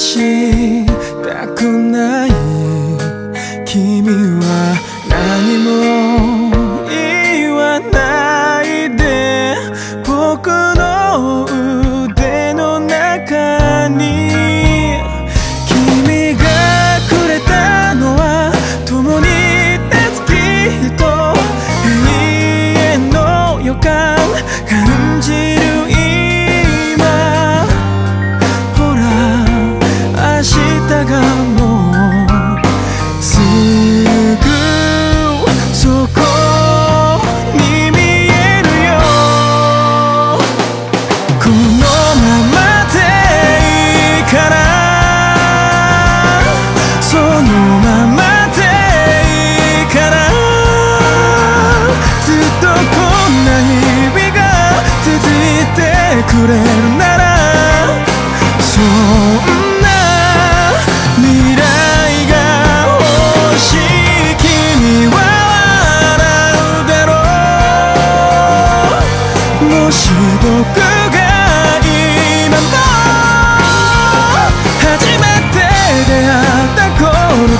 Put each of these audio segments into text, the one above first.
したくない。君は何も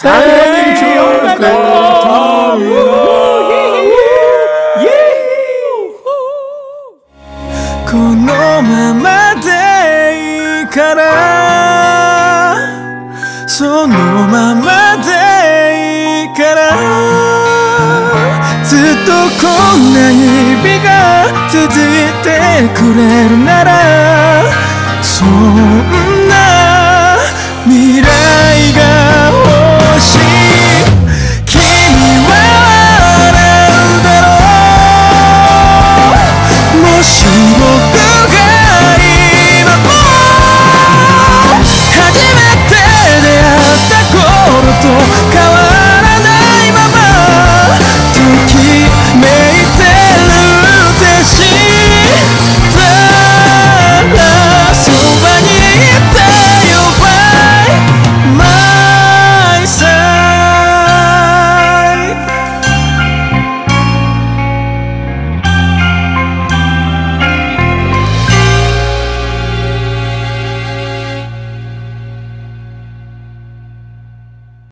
このままでいいから。そのままでいいから。ずっとこんな日々が続いてくれるなら。そんな